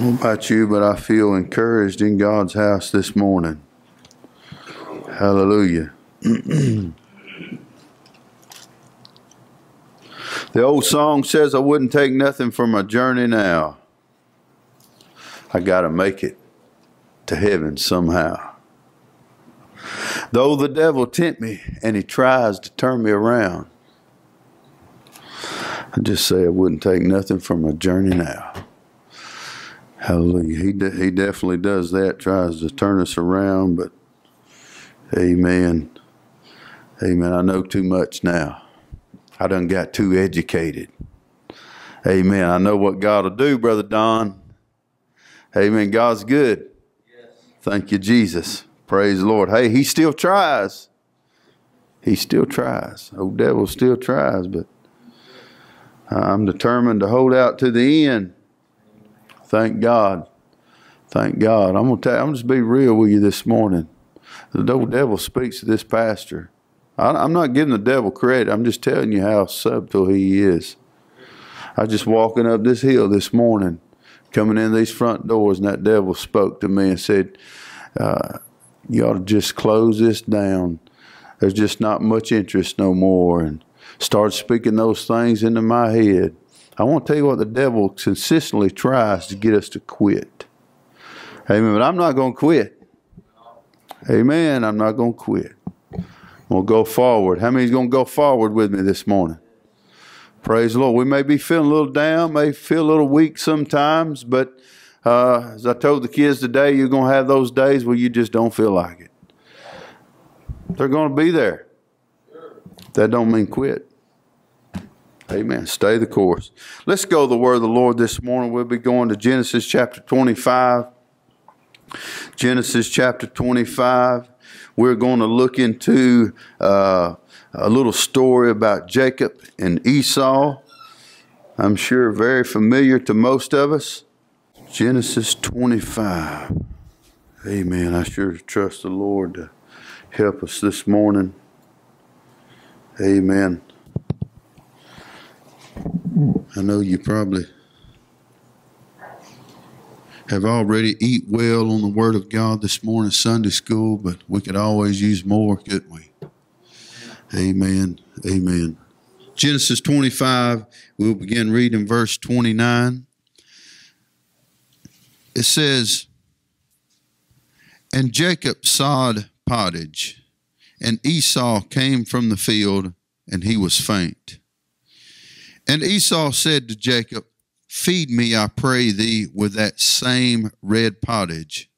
know about you, but I feel encouraged in God's house this morning. Hallelujah. the old song says, I wouldn't take nothing from my journey now. I got to make it to heaven somehow. Though the devil tempt me and he tries to turn me around, I just say I wouldn't take nothing from my journey now. Hallelujah. He, de- he definitely does that, tries to turn us around, but amen. Amen. I know too much now. I done got too educated. Amen. I know what God will do, Brother Don. Amen. God's good. Yes. Thank you, Jesus. Praise the Lord. Hey, he still tries. He still tries. Old devil still tries, but I'm determined to hold out to the end. Thank God. Thank God. I'm gonna tell I'm just be real with you this morning. The devil speaks to this pastor. I, am not giving the devil credit. I'm just telling you how subtle he is. I just walking up this hill this morning, coming in these front doors, and that devil spoke to me and said, uh, "You ought to just close this down. There's just not much interest no more." And start speaking those things into my head. I want to tell you what the devil consistently tries to get us to quit. Amen. But I'm not going to quit. Amen. I'm not going to quit. We'll go forward. How many's going to go forward with me this morning? Praise the Lord. We may be feeling a little down, may feel a little weak sometimes, but uh, as I told the kids today, you're going to have those days where you just don't feel like it. They're going to be there. That don't mean quit. Amen. Stay the course. Let's go the word of the Lord this morning. We'll be going to Genesis chapter 25. Genesis chapter 25. We're going to look into uh, a little story about Jacob and Esau. I'm sure very familiar to most of us. Genesis 25. Amen. I sure trust the Lord to help us this morning. Amen. I know you probably have already eat well on the Word of God this morning, Sunday school, but we could always use more, couldn't we? Amen. Amen. Genesis 25, we'll begin reading verse 29. It says, And Jacob sawed pottage, and Esau came from the field, and he was faint. And Esau said to Jacob, Feed me, I pray thee, with that same red pottage,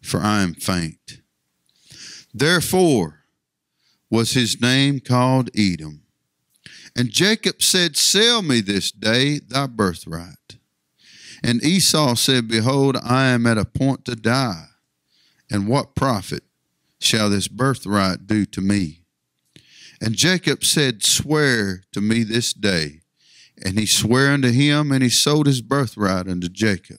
for I am faint. Therefore was his name called Edom. And Jacob said, Sell me this day thy birthright. And Esau said, Behold, I am at a point to die, and what profit shall this birthright do to me? And Jacob said, Swear to me this day. And he sware unto him, and he sold his birthright unto Jacob.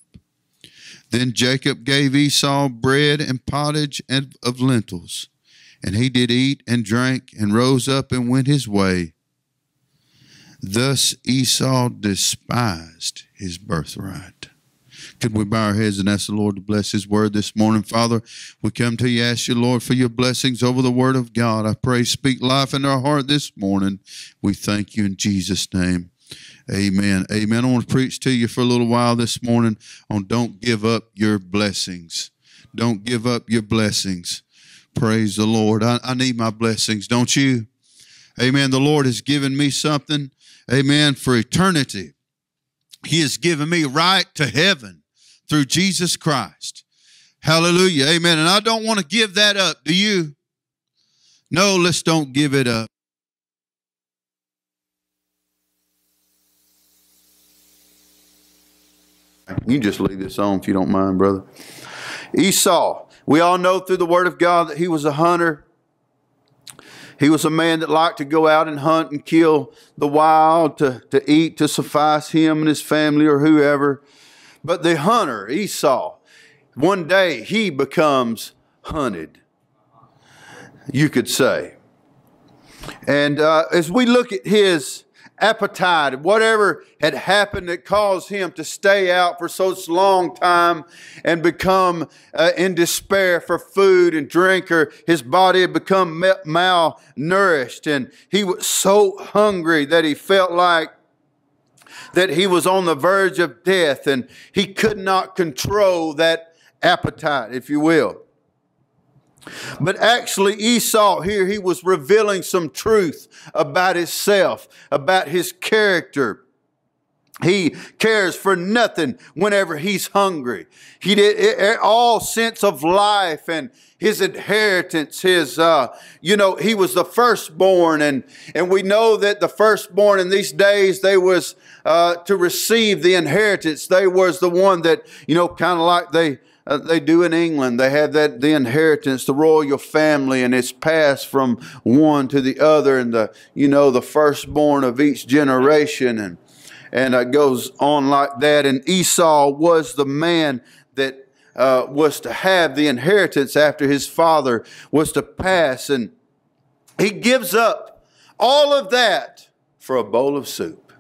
Then Jacob gave Esau bread and pottage and of lentils, and he did eat and drank, and rose up and went his way. Thus Esau despised his birthright. Could we bow our heads and ask the Lord to bless His word this morning? Father, we come to you, ask you, Lord, for your blessings over the word of God. I pray, speak life in our heart this morning. We thank you in Jesus' name. Amen. Amen. I want to preach to you for a little while this morning on don't give up your blessings. Don't give up your blessings. Praise the Lord. I, I need my blessings, don't you? Amen. The Lord has given me something, amen, for eternity. He has given me right to heaven through Jesus Christ. Hallelujah. Amen. And I don't want to give that up. Do you? No, let's don't give it up. You just leave this on if you don't mind, brother. Esau. We all know through the Word of God that he was a hunter. He was a man that liked to go out and hunt and kill the wild to, to eat to suffice him and his family or whoever. But the hunter, Esau, one day he becomes hunted, you could say. And uh, as we look at his appetite, whatever had happened that caused him to stay out for a long time and become uh, in despair for food and drink, or his body had become malnourished, and he was so hungry that he felt like that he was on the verge of death and he could not control that appetite, if you will. But actually, Esau here, he was revealing some truth about himself, about his character. He cares for nothing whenever he's hungry. He did all sense of life and his inheritance, his, uh, you know, he was the firstborn. And, and we know that the firstborn in these days, they was, uh, to receive the inheritance. They was the one that, you know, kind of like they, uh, they do in England. They have that the inheritance, the royal family, and it's passed from one to the other, and the you know the firstborn of each generation, and and it goes on like that. And Esau was the man that uh, was to have the inheritance after his father was to pass, and he gives up all of that for a bowl of soup.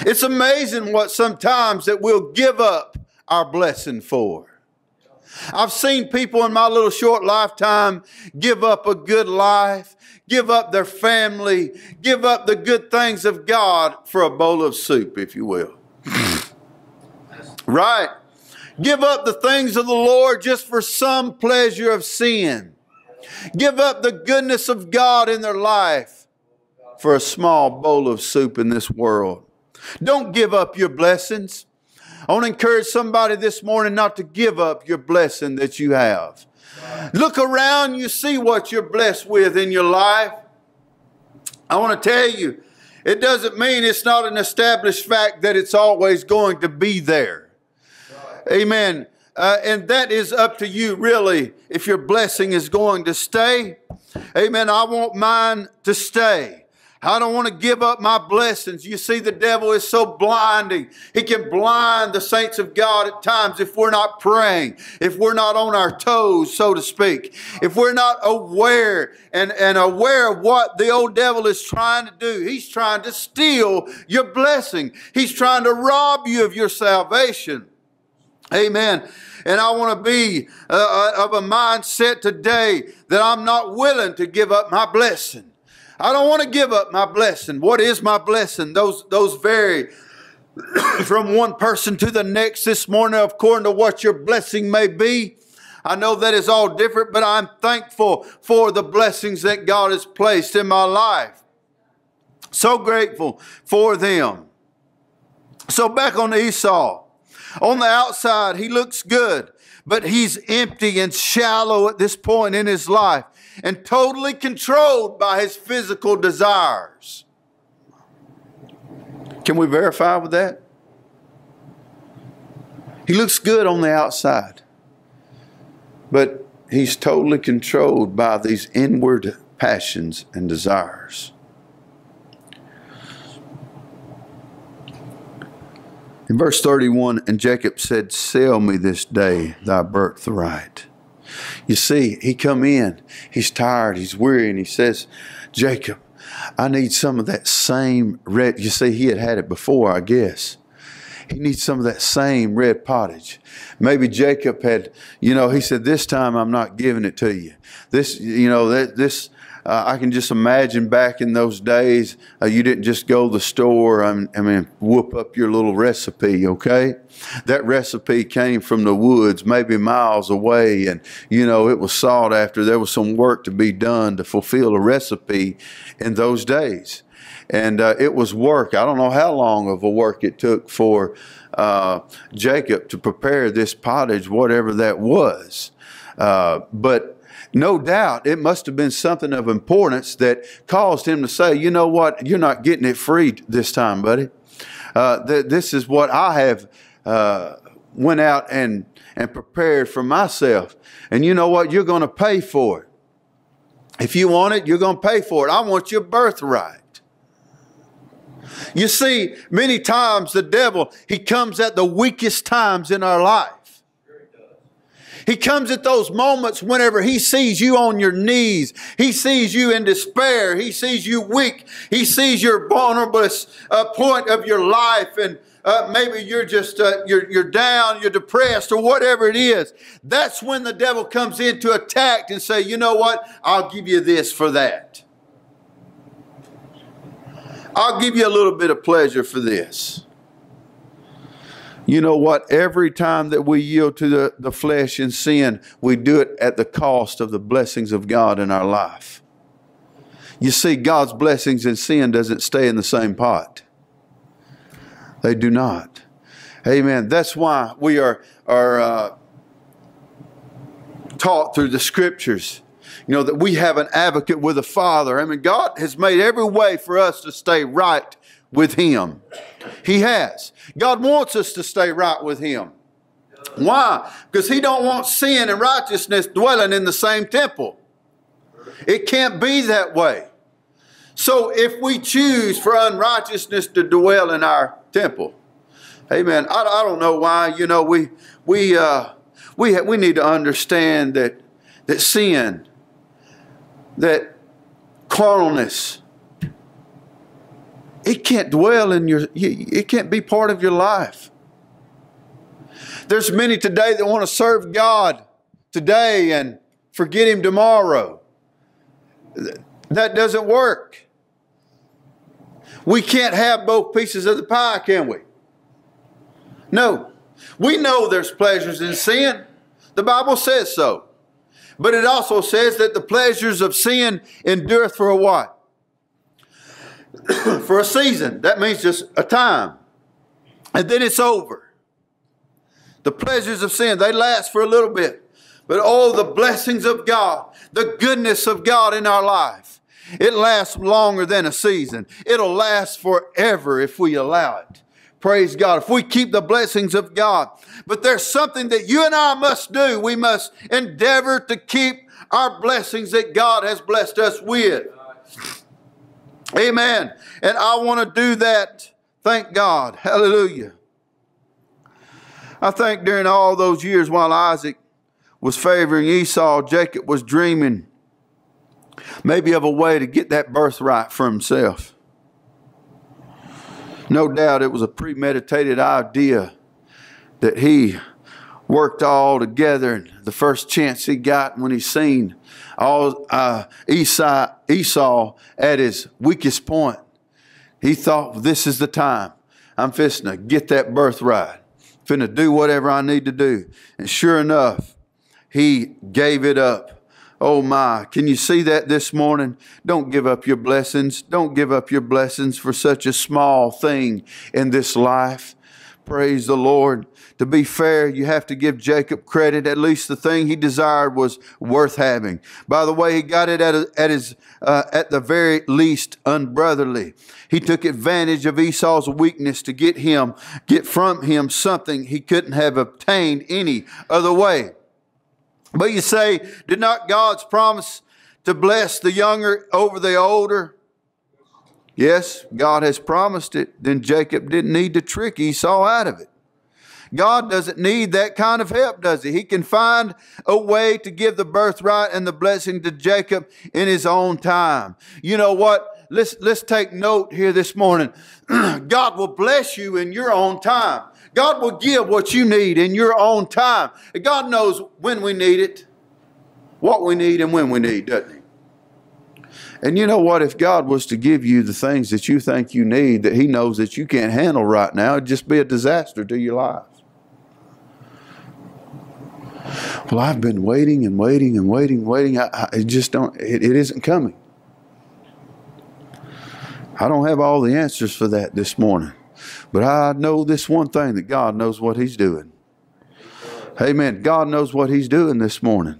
It's amazing what sometimes that we'll give up our blessing for. I've seen people in my little short lifetime give up a good life, give up their family, give up the good things of God for a bowl of soup, if you will. right? Give up the things of the Lord just for some pleasure of sin. Give up the goodness of God in their life for a small bowl of soup in this world. Don't give up your blessings. I want to encourage somebody this morning not to give up your blessing that you have. Look around, you see what you're blessed with in your life. I want to tell you, it doesn't mean it's not an established fact that it's always going to be there. Amen. Uh, and that is up to you, really, if your blessing is going to stay. Amen. I want mine to stay. I don't want to give up my blessings. You see, the devil is so blinding. He can blind the saints of God at times if we're not praying, if we're not on our toes, so to speak, if we're not aware and, and aware of what the old devil is trying to do. He's trying to steal your blessing, he's trying to rob you of your salvation. Amen. And I want to be uh, uh of a mindset today that I'm not willing to give up my blessing. I don't want to give up my blessing. What is my blessing? Those, those vary from one person to the next this morning according to what your blessing may be. I know that is all different, but I'm thankful for the blessings that God has placed in my life. So grateful for them. So back on Esau. On the outside, he looks good, but he's empty and shallow at this point in his life and totally controlled by his physical desires. Can we verify with that? He looks good on the outside, but he's totally controlled by these inward passions and desires. In verse 31, and Jacob said, Sell me this day thy birthright. You see, he come in, he's tired, he's weary, and he says, Jacob, I need some of that same red. You see, he had had it before, I guess. He needs some of that same red pottage. Maybe Jacob had, you know, he said, This time I'm not giving it to you. This, you know, that this uh, I can just imagine back in those days, uh, you didn't just go to the store, I mean, whoop up your little recipe, okay? That recipe came from the woods, maybe miles away, and, you know, it was sought after. There was some work to be done to fulfill a recipe in those days. And uh, it was work. I don't know how long of a work it took for uh, Jacob to prepare this pottage, whatever that was. Uh, but no doubt it must have been something of importance that caused him to say, you know what, you're not getting it free this time, buddy. Uh, th- this is what I have uh, went out and, and prepared for myself. And you know what, you're going to pay for it. If you want it, you're going to pay for it. I want your birthright. You see, many times the devil, he comes at the weakest times in our life. He comes at those moments whenever he sees you on your knees. He sees you in despair. He sees you weak. He sees your vulnerable uh, point of your life and uh, maybe you're just uh, you're, you're down, you're depressed, or whatever it is. That's when the devil comes in to attack and say, you know what? I'll give you this for that. I'll give you a little bit of pleasure for this. You know what? Every time that we yield to the, the flesh and sin, we do it at the cost of the blessings of God in our life. You see, God's blessings and sin doesn't stay in the same pot. They do not. Amen. That's why we are, are uh, taught through the scriptures you know, that we have an advocate with the Father. I mean, God has made every way for us to stay right with Him. He has. God wants us to stay right with Him. Why? Because He don't want sin and righteousness dwelling in the same temple. It can't be that way. So if we choose for unrighteousness to dwell in our temple, Amen. I, I don't know why. You know, we we uh, we we need to understand that that sin that carnalness it can't dwell in your it can't be part of your life. There's many today that want to serve god today and forget him tomorrow. That doesn't work. We can't have both pieces of the pie can we? No. We know there's pleasures in sin. The bible says so. But it also says that the pleasures of sin endureth for a what? for a season. That means just a time. And then it's over. The pleasures of sin, they last for a little bit. But oh, the blessings of God, the goodness of God in our life, it lasts longer than a season. It'll last forever if we allow it. Praise God. If we keep the blessings of God. But there's something that you and I must do. We must endeavor to keep our blessings that God has blessed us with. Amen. And I want to do that. Thank God. Hallelujah. I think during all those years while Isaac was favoring Esau, Jacob was dreaming maybe of a way to get that birthright for himself. No doubt it was a premeditated idea that he worked all together. And the first chance he got when he seen all uh, Esau, Esau at his weakest point, he thought, "This is the time. I'm to get that birthright. Finna do whatever I need to do." And sure enough, he gave it up Oh my, can you see that this morning? Don't give up your blessings. Don't give up your blessings for such a small thing in this life. Praise the Lord. To be fair, you have to give Jacob credit. At least the thing he desired was worth having. By the way, he got it at, at his, uh, at the very least unbrotherly. He took advantage of Esau's weakness to get him, get from him something he couldn't have obtained any other way. But you say, did not God's promise to bless the younger over the older? Yes, God has promised it. Then Jacob didn't need to trick Esau out of it. God doesn't need that kind of help, does he? He can find a way to give the birthright and the blessing to Jacob in his own time. You know what? Let's, let's take note here this morning. God will bless you in your own time. God will give what you need in your own time. God knows when we need it, what we need, and when we need, doesn't He? And you know what? If God was to give you the things that you think you need that He knows that you can't handle right now, it'd just be a disaster to your life. Well, I've been waiting and waiting and waiting, waiting. I, I just don't, it, it isn't coming. I don't have all the answers for that this morning. But I know this one thing that God knows what He's doing. Amen. God knows what He's doing this morning.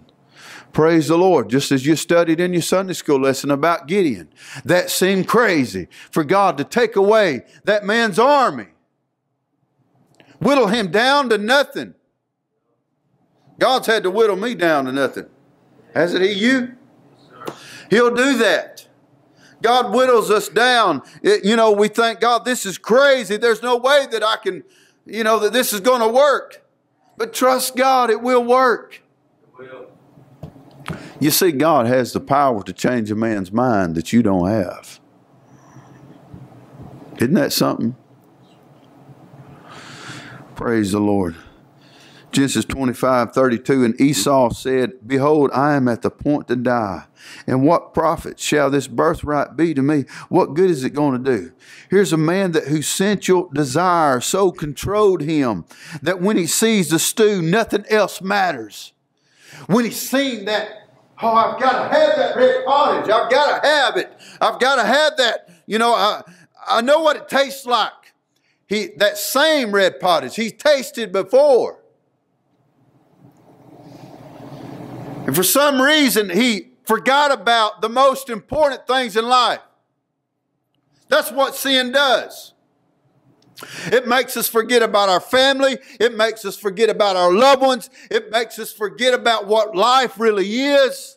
Praise the Lord. Just as you studied in your Sunday school lesson about Gideon, that seemed crazy for God to take away that man's army, whittle him down to nothing. God's had to whittle me down to nothing. Hasn't He you? He'll do that. God whittles us down. It, you know, we think, God, this is crazy. There's no way that I can, you know, that this is going to work. But trust God, it will work. You see, God has the power to change a man's mind that you don't have. Isn't that something? Praise the Lord. Genesis 25, 32, and Esau said, Behold, I am at the point to die. And what profit shall this birthright be to me? What good is it going to do? Here's a man that whose sensual desire so controlled him that when he sees the stew, nothing else matters. When he's seen that, oh, I've got to have that red pottage. I've got to have it. I've got to have that. You know, I, I know what it tastes like. He, that same red pottage, he's tasted before. And for some reason, he forgot about the most important things in life. That's what sin does. It makes us forget about our family. It makes us forget about our loved ones. It makes us forget about what life really is.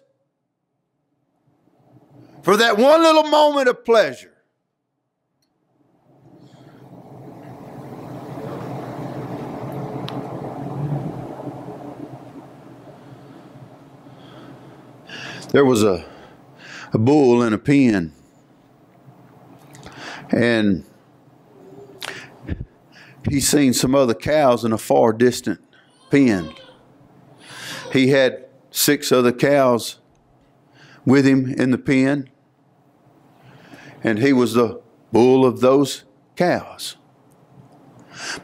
For that one little moment of pleasure. there was a, a bull in a pen. And he seen some other cows in a far distant pen. He had six other cows with him in the pen, and he was the bull of those cows.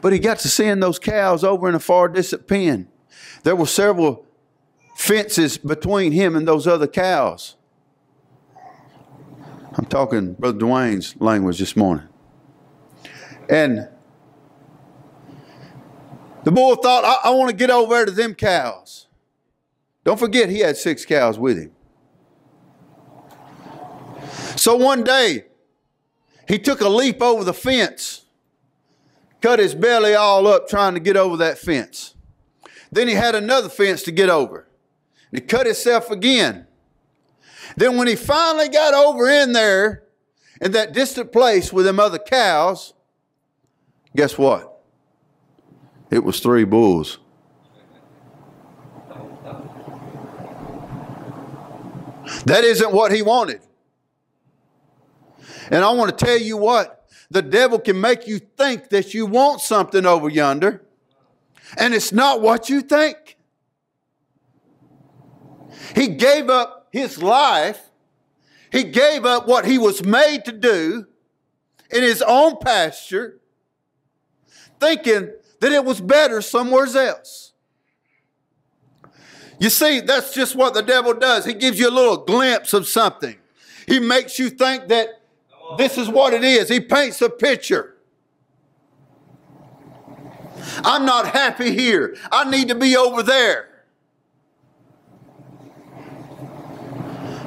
But he got to seeing those cows over in a far distant pen. There were several fences between him and those other cows. I'm talking Brother Dwayne's language this morning. And the bull thought, I, I want to get over there to them cows. Don't forget, he had six cows with him. So one day, he took a leap over the fence, cut his belly all up trying to get over that fence. Then he had another fence to get over. And He cut himself again. Then when he finally got over in there in that distant place with them other cows, guess what? It was three bulls. That isn't what he wanted. And I want to tell you what, the devil can make you think that you want something over yonder, and it's not what you think. He gave up his life. He gave up what he was made to do in his own pasture, thinking that it was better somewhere else. You see, that's just what the devil does. He gives you a little glimpse of something. He makes you think that this is what it is. He paints a picture. I'm not happy here. I need to be over there.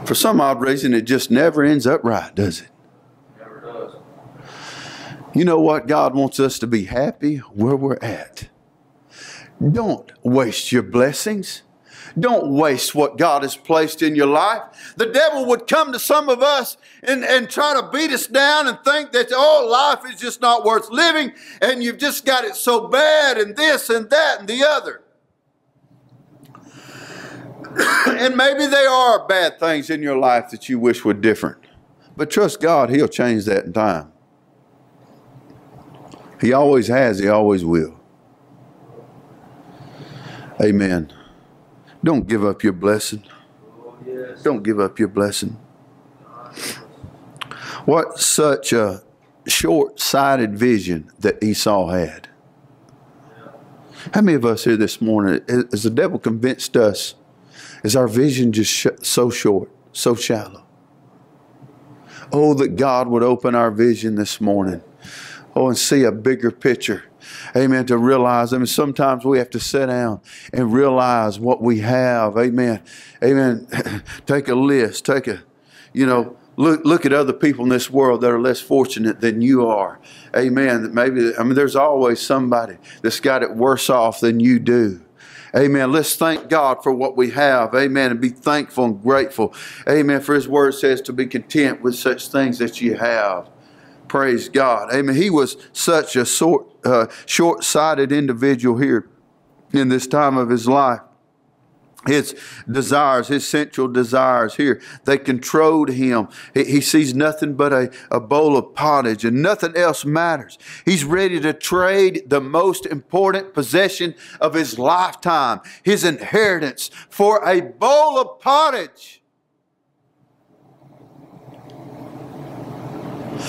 For some odd reason, it just never ends up right, does it? You know what? God wants us to be happy where we're at. Don't waste your blessings. Don't waste what God has placed in your life. The devil would come to some of us and, and try to beat us down and think that, oh, life is just not worth living and you've just got it so bad and this and that and the other. and maybe there are bad things in your life that you wish were different. But trust God, He'll change that in time. He always has, He always will. Amen. Don't give up your blessing. Don't give up your blessing. What such a short sighted vision that Esau had. How many of us here this morning, has the devil convinced us is our vision just sh- so short, so shallow? Oh, that God would open our vision this morning. Oh, and see a bigger picture. Amen. To realize, I mean, sometimes we have to sit down and realize what we have. Amen. Amen. take a list. Take a, you know, look look at other people in this world that are less fortunate than you are. Amen. Maybe I mean, there's always somebody that's got it worse off than you do. Amen. Let's thank God for what we have. Amen. And be thankful and grateful. Amen. For His word says to be content with such things that you have. Praise God. Amen. He was such a sort, uh, short sighted individual here in this time of his life. his desires, his sensual desires here. They controlled him. He, he, sees nothing but a, a bowl of pottage and nothing else matters. He's ready to trade the most important possession of his lifetime, his inheritance, for a bowl of pottage.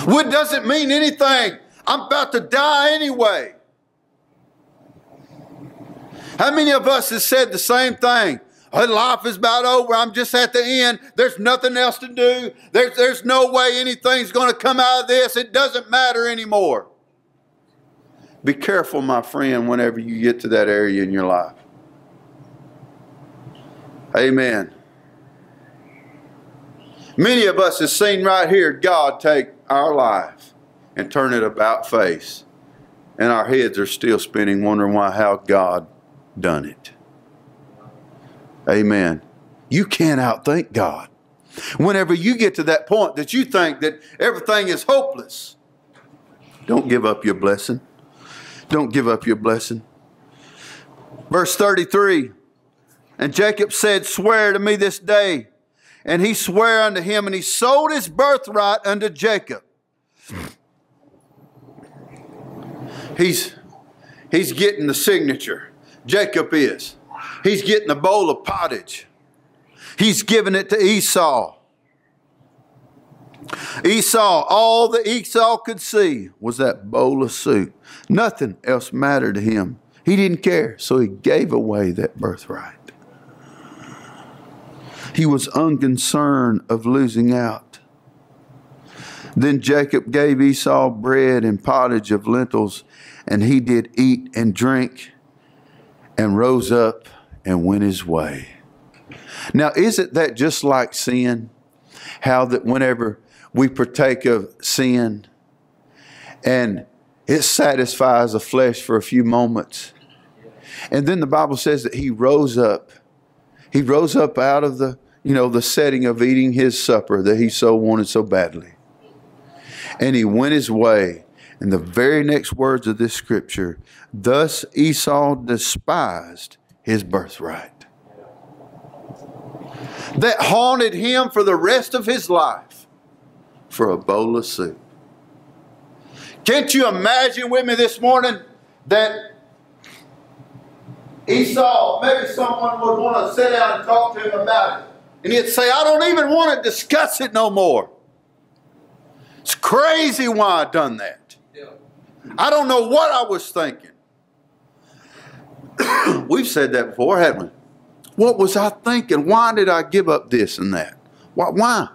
Wood doesn't mean anything. I'm about to die anyway. How many of us have said the same thing? life is about over. I'm just at the end. There's nothing else to do. There's, there's no way anything's going to come out of this. It doesn't matter anymore. Be careful, my friend, whenever you get to that area in your life. Amen. Many of us have seen right here God take our life and turn it about face. And our heads are still spinning, wondering why how God done it. Amen. You can't outthink God. Whenever you get to that point that you think that everything is hopeless, don't give up your blessing. Don't give up your blessing. Verse 33 And Jacob said, Swear to me this day. And he sware unto him, and he sold his birthright unto Jacob. He's, he's getting the signature. Jacob is. He's getting a bowl of pottage. He's giving it to Esau. Esau, all that Esau could see was that bowl of soup. Nothing else mattered to him. He didn't care, so he gave away that birthright. He was unconcerned of losing out. Then Jacob gave Esau bread and pottage of lentils, and he did eat and drink and rose up and went his way. Now, isn't that just like sin? How that whenever we partake of sin and it satisfies the flesh for a few moments. And then the Bible says that he rose up. He rose up out of the, you know, the setting of eating his supper that he so wanted so badly. And he went his way. And the very next words of this scripture, thus Esau despised his birthright. That haunted him for the rest of his life for a bowl of soup. Can't you imagine with me this morning that Esau, maybe someone would want to sit down and talk to him about it. And he'd say, I don't even want to discuss it no more. It's crazy why I done that. I don't know what I was thinking. We've said that before, haven't we? What was I thinking? Why did I give up this and that? Why? why?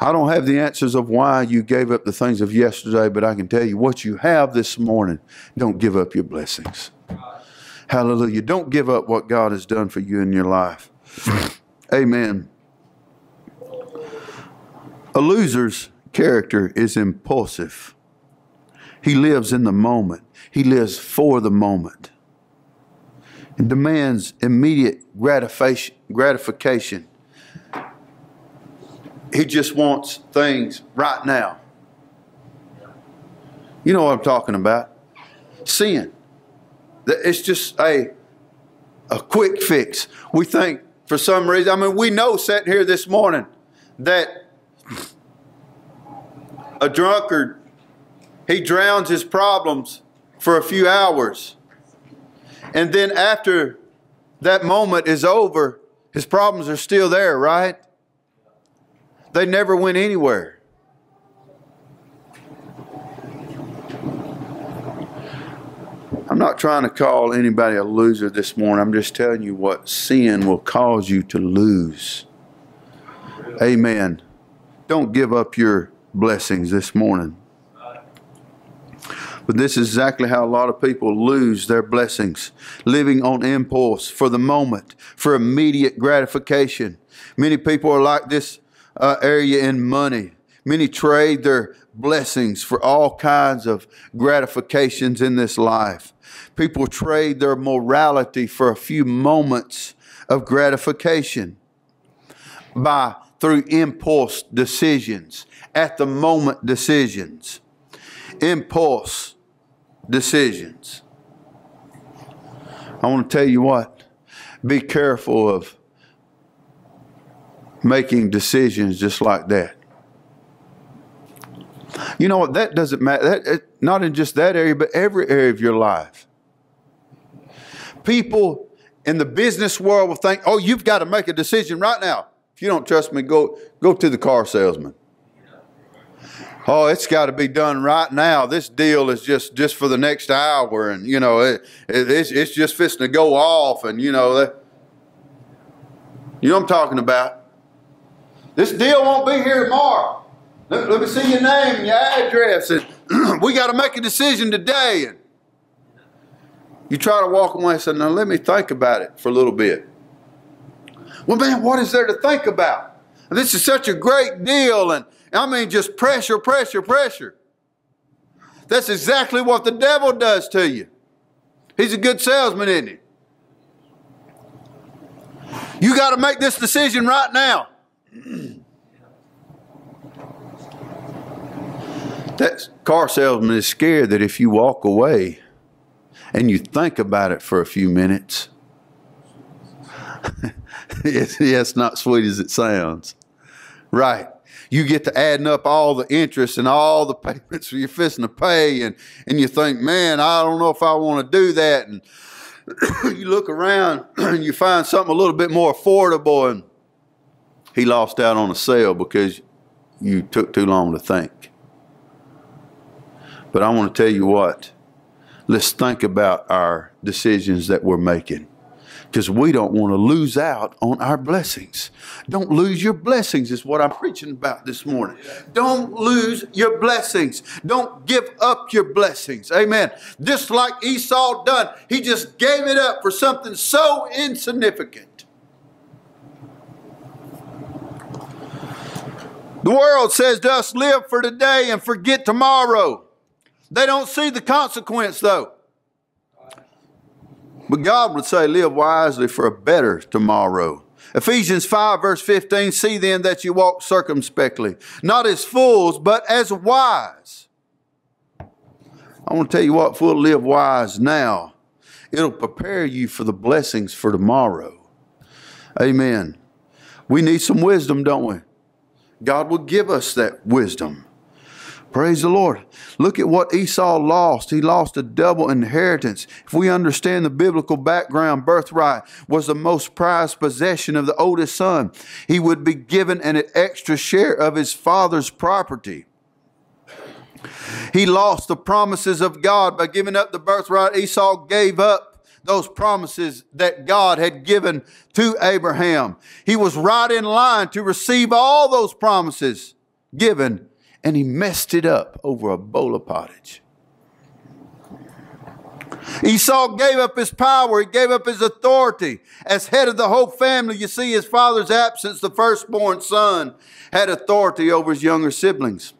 I don't have the answers of why you gave up the things of yesterday, but I can tell you what you have this morning. Don't give up your blessings. Hallelujah. Don't give up what God has done for you in your life. Amen. A loser's character is impulsive. He lives in the moment. He lives for the moment and demands immediate gratification. He just wants things right now. You know what I'm talking about. Sin. It's just a, a quick fix. We think for some reason, I mean, we know sitting here this morning that a drunkard, he drowns his problems for a few hours. And then after that moment is over, his problems are still there, right? They never went anywhere. I'm not trying to call anybody a loser this morning. I'm just telling you what sin will cause you to lose. Amen. Don't give up your blessings this morning. But this is exactly how a lot of people lose their blessings, living on impulse for the moment, for immediate gratification. Many people are like this uh, area in money. Many trade their blessings for all kinds of gratifications in this life. People trade their morality for a few moments of gratification by through impulse decisions, at the moment decisions. Impulse decisions. I want to tell you what, be careful of making decisions just like that. You know what? That doesn't matter. That, not in just that area, but every area of your life. People in the business world will think, oh, you've got to make a decision right now. If you don't trust me, go, go to the car salesman. Oh, it's got to be done right now. This deal is just, just for the next hour, and you know it, it, it's, it's just fixing to go off, and you know that. You know what I'm talking about. This deal won't be here tomorrow. Let, let me see your name and your address, and we got to make a decision today. And you try to walk away and say, "Now let me think about it for a little bit." Well, man, what is there to think about? This is such a great deal, and I mean, just pressure, pressure, pressure. That's exactly what the devil does to you. He's a good salesman, isn't he? You got to make this decision right now. that car salesman is scared that if you walk away and you think about it for a few minutes, it's, it's not sweet as it sounds. Right you get to adding up all the interest and all the payments you're fixing to pay, and, and you think, man, I don't know if I want to do that. And you look around and you find something a little bit more affordable, and he lost out on a sale because you took too long to think. But I want to tell you what, let's think about our decisions that we're making because we don't want to lose out on our blessings. Don't lose your blessings, is what I'm preaching about this morning. Don't lose your blessings. Don't give up your blessings. Amen. Just like Esau done, he just gave it up for something so insignificant. The world says to us, live for today and forget tomorrow. They don't see the consequence, though. But God would say, live wisely for a better tomorrow. Ephesians 5, verse 15 See then that you walk circumspectly, not as fools, but as wise. I want to tell you what, fool, live wise now. It'll prepare you for the blessings for tomorrow. Amen. We need some wisdom, don't we? God will give us that wisdom. Praise the Lord. Look at what Esau lost. He lost a double inheritance. If we understand the biblical background, birthright was the most prized possession of the oldest son. He would be given an extra share of his father's property. He lost the promises of God by giving up the birthright. Esau gave up those promises that God had given to Abraham. He was right in line to receive all those promises given and he messed it up over a bowl of pottage. Esau gave up his power, he gave up his authority. As head of the whole family, you see his father's absence, the firstborn son had authority over his younger siblings.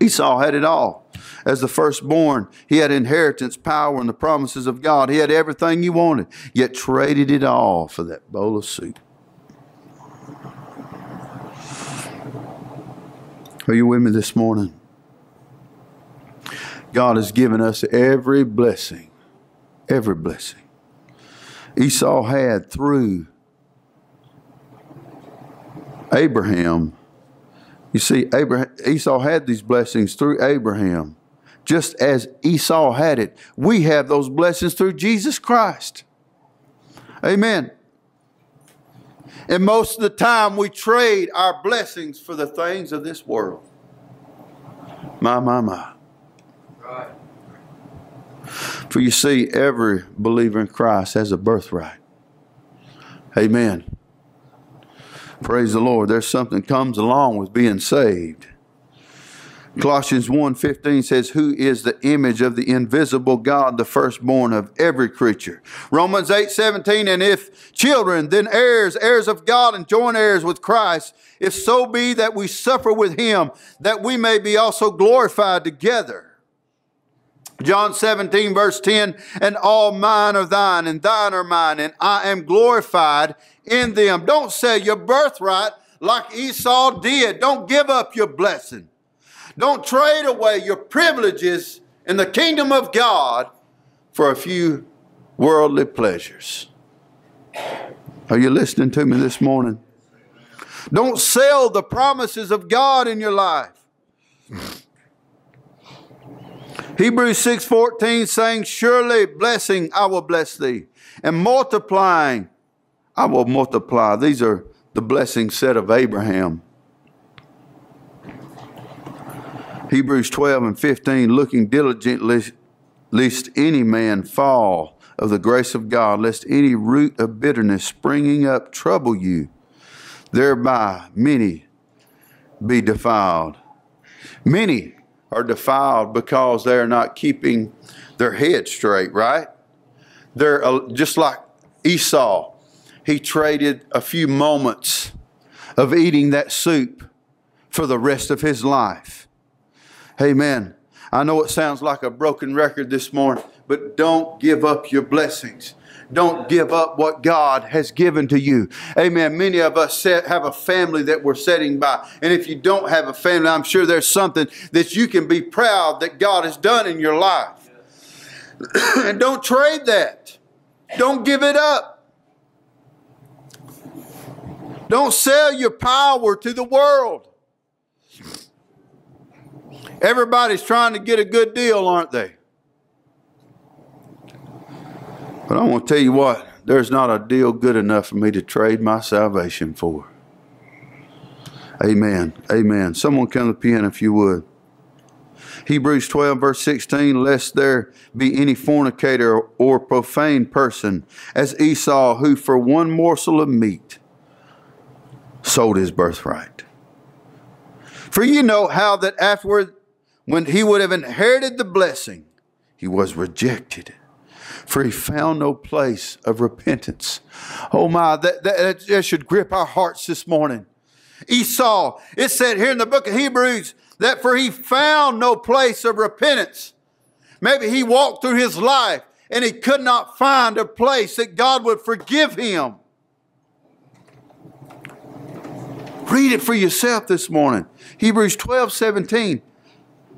Esau had it all. As the firstborn, he had inheritance, power, and the promises of God. He had everything he wanted, yet traded it all for that bowl of soup. Are you with me this morning? God has given us every blessing, every blessing. Esau had through Abraham. You see, Abraham, Esau had these blessings through Abraham. Just as Esau had it, we have those blessings through Jesus Christ. Amen. And most of the time, we trade our blessings for the things of this world. My, my, my. Right. For you see, every believer in Christ has a birthright. Amen. Praise the Lord. There's something comes along with being saved. Colossians 1:15 says, "Who is the image of the invisible God, the firstborn of every creature." Romans 8:17, "And if children, then heirs, heirs of God and joint heirs with Christ, if so be that we suffer with him, that we may be also glorified together." John 17, verse 10, and all mine are thine, and thine are mine, and I am glorified in them. Don't sell your birthright like Esau did. Don't give up your blessing. Don't trade away your privileges in the kingdom of God for a few worldly pleasures. Are you listening to me this morning? Don't sell the promises of God in your life. Hebrews 6:14 saying, "Surely blessing I will bless thee, and multiplying I will multiply." These are the blessings said of Abraham. Hebrews 12 and 15, looking diligently lest any man fall of the grace of God, lest any root of bitterness springing up trouble you, thereby many be defiled. Many are defiled because they're not keeping their head straight, right? They're uh, just like Esau. He traded a few moments of eating that soup for the rest of his life. Amen. I know it sounds like a broken record this morning, but don't give up your blessings. Don't give up what God has given to you. Amen. Many of us have a family that we're setting by. And if you don't have a family, I'm sure there's something that you can be proud that God has done in your life. and don't trade that. Don't give it up. Don't sell your power to the world. Everybody's trying to get a good deal, aren't they? But I want to tell you what, there's not a deal good enough for me to trade my salvation for. Amen. Amen. Someone come to the piano if you would. Hebrews 12, verse 16, lest there be any fornicator or profane person as Esau, who for one morsel of meat sold his birthright. For you know how that afterward, when he would have inherited the blessing, he was rejected for he found no place of repentance. Oh my, that, that, that should grip our hearts this morning. Esau, it said here in the book of Hebrews that for he found no place of repentance. Maybe he walked through his life and he could not find a place that God would forgive him. Read it for yourself this morning. Hebrews 12, 17.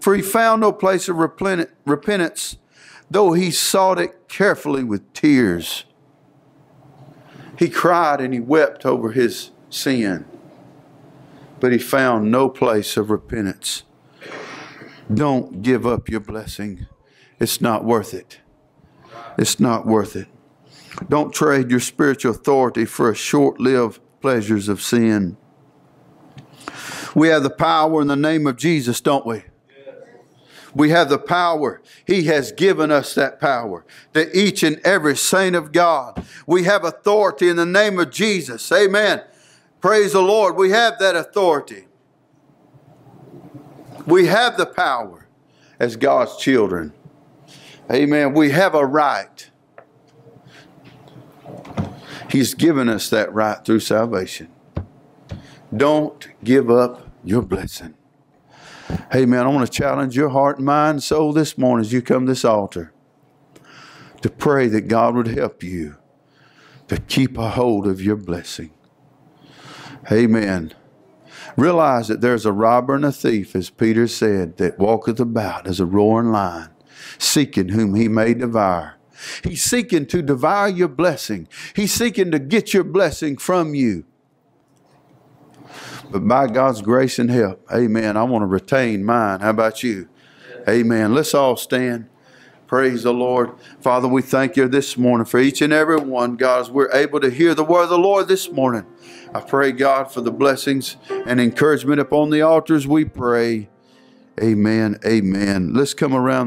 For he found no place of repentance though he sought it carefully with tears. He cried and he wept over his sin, but he found no place of repentance. Don't give up your blessing. It's not worth it. It's not worth it. Don't trade your spiritual authority for a short lived pleasures of sin. We have the power in the name of Jesus, don't we? We have the power. He has given us that power. To each and every saint of God, we have authority in the name of Jesus. Amen. Praise the Lord. We have that authority. We have the power as God's children. Amen. We have a right. He's given us that right through salvation. Don't give up your blessing. Hey, man, I want to challenge your heart, mind, soul this morning as you come to this altar to pray that God would help you to keep a hold of your blessing. Amen. Realize that there's a robber and a thief, as Peter said, that walketh about as a roaring lion, seeking whom he may devour. He's seeking to devour your blessing. He's seeking to get your blessing from you. But by God's grace and help, amen, I want to retain mine. How about you? Amen. Let's all stand. Praise the Lord. Father, we thank you this morning for each and every one, God, as we're able to hear the word of the Lord this morning. I pray, God, for the blessings and encouragement upon the altars. We pray. Amen. Amen. Let's come around.